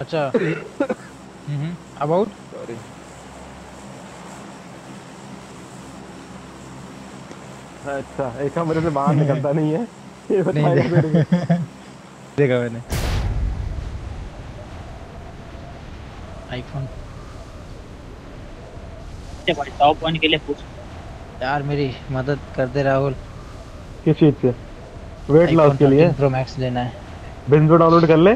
अच्छा। हम्म। About sorry अच्छा एक कमरे से बाहर निकलता नहीं है। ये नहीं बताइए मेरे को। देखा देखा मैंने आईफोन भाई टॉप वन के लिए पूछ। यार मेरी मदद कर दे राहुल। किस चीज़ से? वेट लॉस के लिए? प्रो मैक्स लेना है। बिंजो डाउनलोड कर ले।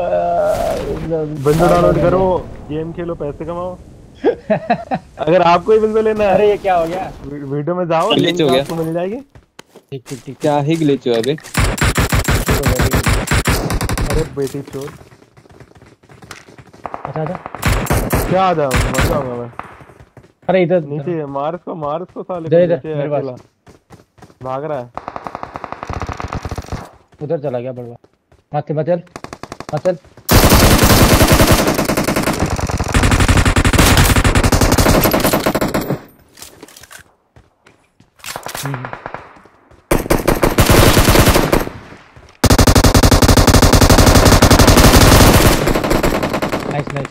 बिंजो डाउनलोड करो गेम खेलो पैसे कमाओ। अगर आपको ही बिंजो लेना है। अरे ये क्या हो गया? वीडियो में जाओ लिंक हो गया। आपको मिल जाएगी। ठीक ठीक ठीक। क्या ही ग्लिच हुआ अबे अरे बेटी चोर। अच्छा अच्छा। क्या आ जाओ मर जाऊँगा मैं। अरे इधर नीचे मार इसको मार इसको साले इधर, इधर, मेरे पास। भाग रहा है। उधर चला गया बड़वा मत मत चल मत नाइस नाइस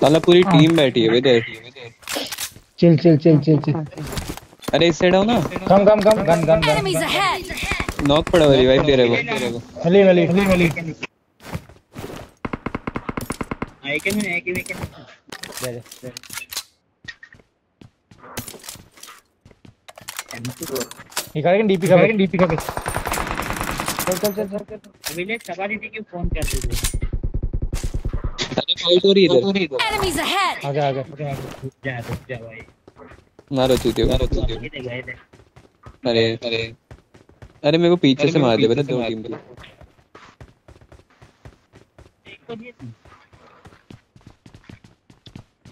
साला पूरी टीम बैठी है इधर। Chill chill chill chill chill अरे इस साइड आओ ना। Come come come gun gun gun knock पड़ा हुआ रिवाइव दे रहा है वो मिली मिली मिली मिली आए के में आए के में दे दे। ये करेंगे डीपी का डीपी का चल चल चल चल। अभी ले सवारी थी क्यों फ़ोन कर रहे थे अरे फाइट हो रही है इधर Enemies ahead! आगे आगे। रुक जा रुक जा भाई। मारो चूतियो मारो चूतियो अरे अरे। अरे मेरे को पीछे से मार दे पता दो टीम पे। को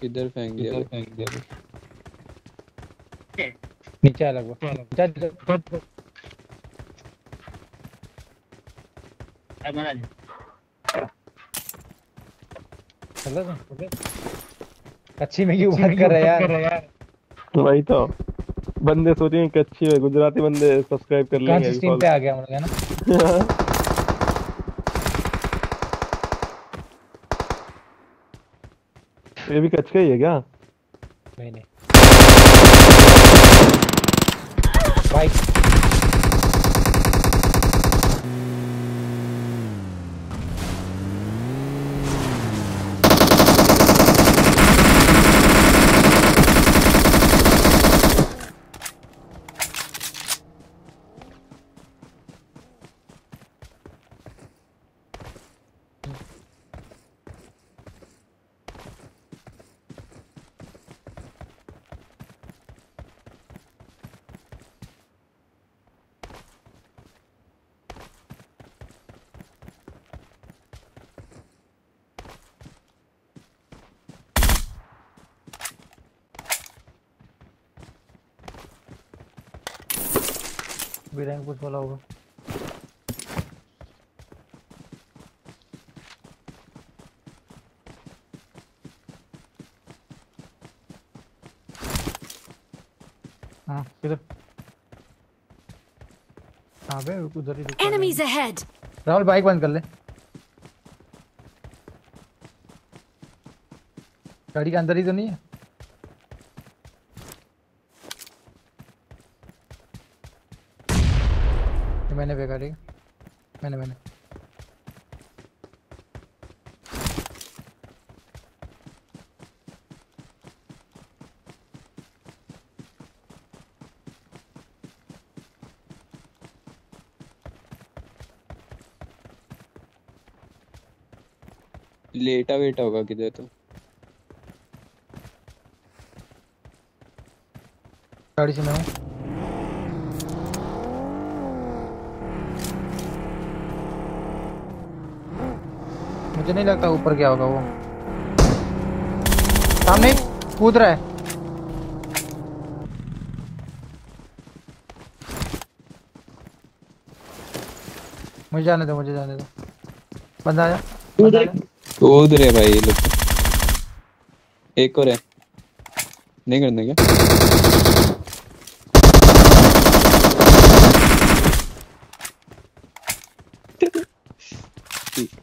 किधर फेंक दिया? फेंक दिया? नीचे आ लगभग चल। चल तो में क्यों बात कर रहा है यार? वही तो। बंदे सोचेंगे कि अच्छी है गुजराती बंदे सब्सक्राइब कर लेंगे स्ट्रीम पे आ गया हम लोग है ना? ये भी कच का ही है क्या? नहीं नहीं। बाइक भी रैंक कुछ बोला होगा। हाँ किधर? हाँ बे उधर ही। Enemies ahead! राहुल बाइक बंद कर ले। गाड़ी के अंदर ही तो नहीं है? मैंने बेकार है मैंने मैंने। लेटा वेटा होगा किधर तो? गाड़ी से मैं हूँ। मुझे नहीं लगता ऊपर क्या होगा वो। सामने कूद रहा है। मुझे जाने दो मुझे जाने दो। बंदा आया। बंदा आया। कूद रहे भाई ये लोग। एक और है। नहीं करना क्या?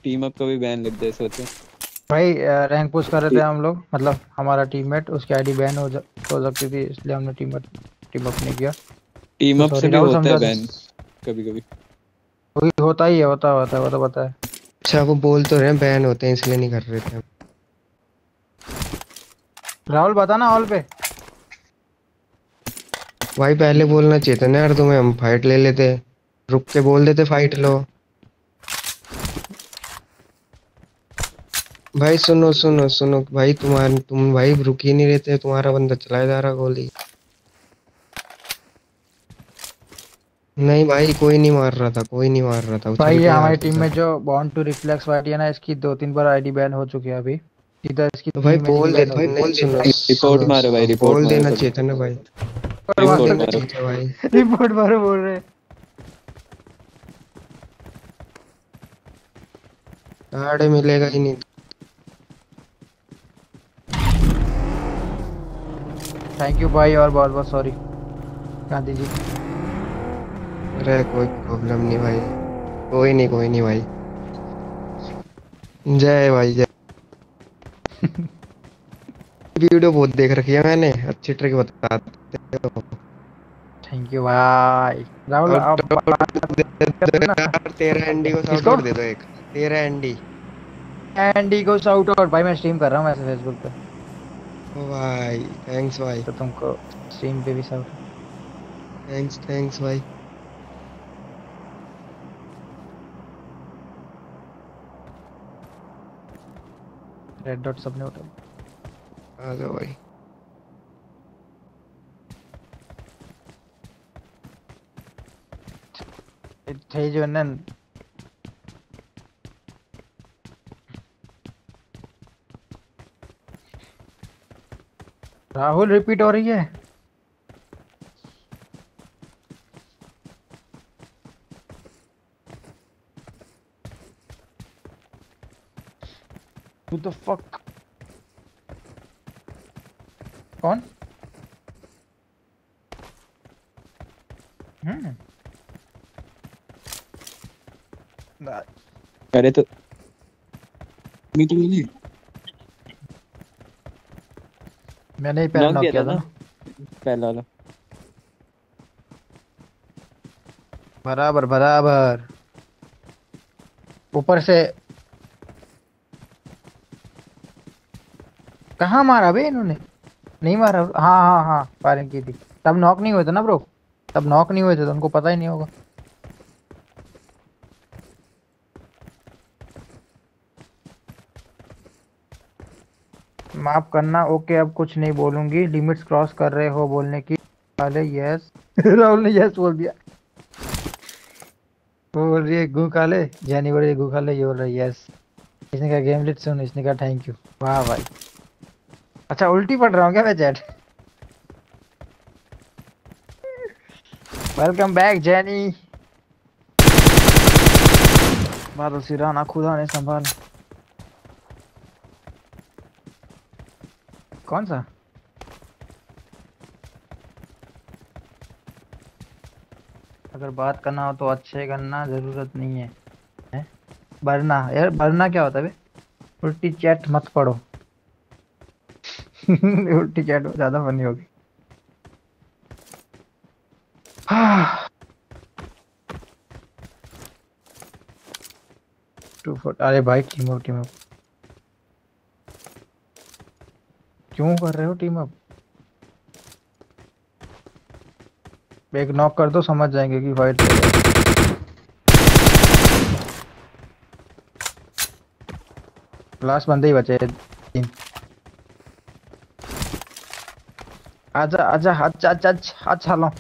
टीम अप का भी बैन लग जाए सोचो। भाई रैंक पुश कर रहे थे हम लोग मतलब हमारा टीममेट उसकी आईडी बैन हो जा- हो सकती थी इसलिए हमने टीम अप टीम अप नहीं किया। टीम अप से भी होता है बैन कभी कभी वही होता ही है होता होता है वो तो पता है। अच्छा वो बोल तो रहे हैं बैन होते हैं इसलिए नहीं कर रहे थे राहुल बता ना हॉल पे। भाई पहले बोलना चाहिए था ना यार तुम्हें हम फाइट ले लेते। रुक के बोल देते फाइट लो। भाई सुनो सुनो सुनो। भाई तुम्हारे तुम भाई रुक ही नहीं रहते तुम्हारा बंदा चलाया जा रहा गोली। नहीं भाई कोई नहीं मार रहा था कोई नहीं मार रहा था। भाई ये हमारी टीम में जो बॉन्ड टू रिफ्लेक्स वाइट है ना इसकी दो तीन बार आईडी बैन हो चुकी है अभी। इधर इसकी तो भाई बोल दे भाई नहीं सुनो। रिपोर्ट मारो भाई, रिपोर्ट बोल देना चाहिए था ना भाई। रिपोर्ट मारो। भाई। रिपोर्ट मारो बोल रहे कार्ड मिलेगा ही नहीं। थैंक यू भाई और बहुत बहुत सॉरी गांधी जी. अरे कोई प्रॉब्लम नहीं भाई. कोई नहीं कोई नहीं भाई. जय भाई जय. वीडियो बहुत देख रखी है मैंने. अच्छी ट्रिक बताते हो. थैंक यू भाई राहुल आप तेरा एंडी को आउट दे दो एक. तेरा एंडी एंडी को शाउट आउट भाई मैं स्ट्रीम कर रहा हूँ वैसे फेसबुक पे. भाई थैंक्स भाई। तो तुमको स्ट्रीम पे भी शाउट थैंक्स थैंक्स भाई। रेड डॉट सबने उठा आ जाओ भाई। थे जो ना राहुल रिपीट हो रही है। Who the fuck? कौन? हम्म। अरे तो मी तो नहीं मैंने ही पहले नॉक किया था ना ना? पहला वाला। बराबर बराबर। ऊपर से। कहाँ मारा बे इन्होंने? नहीं मारा। हाँ हाँ हाँ फायरिंग की थी। तब नॉक नहीं हुए थे ना ब्रो? तब नॉक नहीं हुए थे तो उनको पता ही नहीं होगा। माफ़ करना, ओके, अब कुछ नहीं बोलूँगी। लिमिट्स क्रॉस कर रहे हो बोलने की। वाले यस राहुल ने यस बोल दिया। बोल रही है, गु काले जैनी बोल रही गु काले ये बोल रही यस इसने कहा गेम लिट सुन। इसने कहा थैंक यू वाह भाई। अच्छा उल्टी पढ़ रहा हूँ क्या मैं, चैट? Welcome back जैनी। बात सिराना खुदा ने संभाल। कौन सा? अगर बात करना हो तो अच्छे करना ज़रूरत नहीं है? भरना, यार भरना क्या होता है उल्टी चैट मत पढ़ो। उल्टी चैट ज़्यादा फनी होगी। टू फोर अरे भाई टीम अप टीम अप क्यों कर रहे हो टीम अप एक नॉक कर दो, समझ जाएँगे कि फाइट लास्ट बंदे ही बचे तीन। आजा आजा अच्छा अच्छा अच्छा अच्छा लो।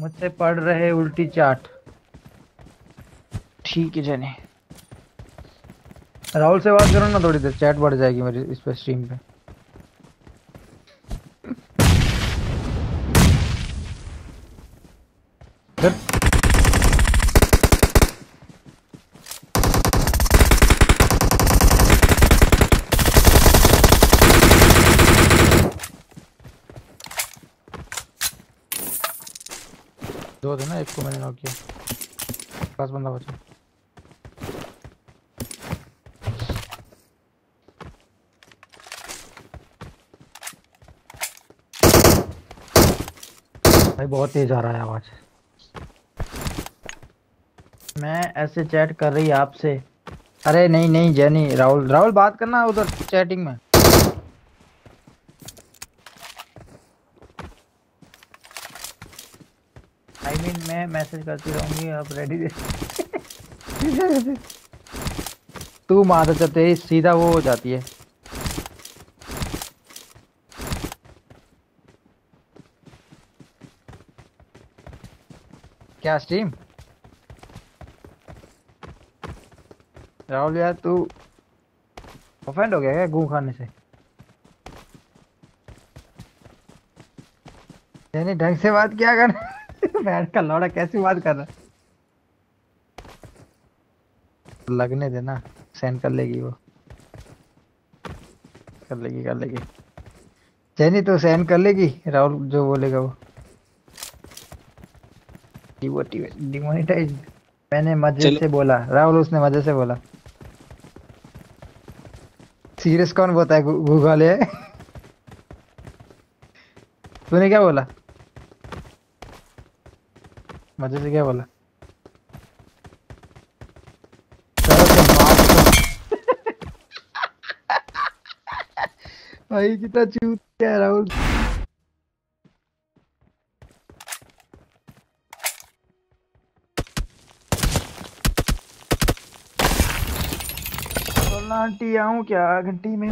मुझसे पढ़ रहे उल्टी चाट। ठीक है, जने। राहुल से बात करो ना थोड़ी देर चैट बढ़ जाएगी मेरी इस पे स्ट्रीम पे। दो थे ना, एक को मैंने नॉक किया। पास बंदा बचा। भाई बहुत तेज आ रहा है आवाज़। मैं ऐसे चैट कर रही आपसे। अरे नहीं नहीं जैनी राहुल राहुल बात करना उधर चैटिंग में। आई I मीन mean, मैं मैसेज करती रहूँगी आप रेडी तू मार तो तेरी सीधा वो हो जाती है। क्या स्ट्रीम राहुल यार, तू ऑफेंड हो गया क्या गू खाने से? यानी ढंग से बात क्या कर बैठ का लौड़ा, कैसी बात कर रहा? लगने देना सेंड कर लेगी वो। कर लेगी कर लेगी। जैनी तो सेंड कर लेगी, राहुल जो बोलेगा वो। डिमोनेटाइज मैंने मज़े से बोला। राहुल उसने मज़े से बोला। सीरियस कौन बोलता है? गूगल है। तूने क्या बोला? मज़े से क्या बोला। भाई कितना चूत है राहुल। आंटी, आऊ क्या? घंटी में।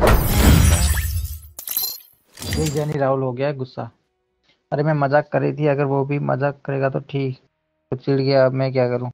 जानी राहुल हो गया है गुस्सा। अरे, मैं मज़ाक कर रही थी, अगर वो भी मज़ाक करेगा तो ठीक। तो चिढ़ गया, अब मैं क्या करूँ?